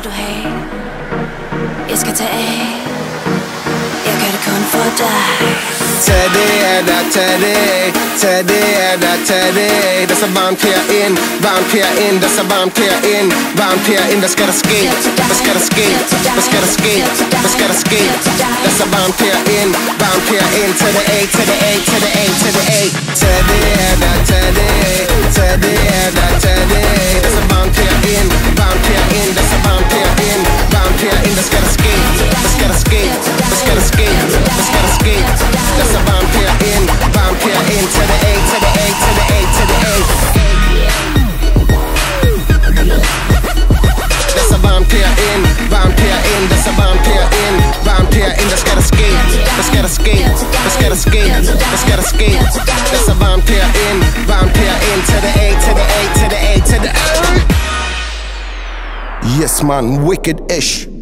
have? Jeg skal tage af Jeg gør det kun for dig Tag det af dig, tag det af Tag det af dig, tag det af Der er så varmt herinde, varmt herinde Der er så varmt varmt herinde Hvad skal der ske? Hvad skal der ske? Hvad skal der ske? Hvad skal der ske? Så varmt herinde, varmt herinde Tag det af, tag der ske? Hvad skal der ske? Hvad skal der ske? Hvad skal der ske? Der er så varmt herinde, varmt herinde Tag det af, tag det af, tag det af, tag det af Yes man, wicked-ish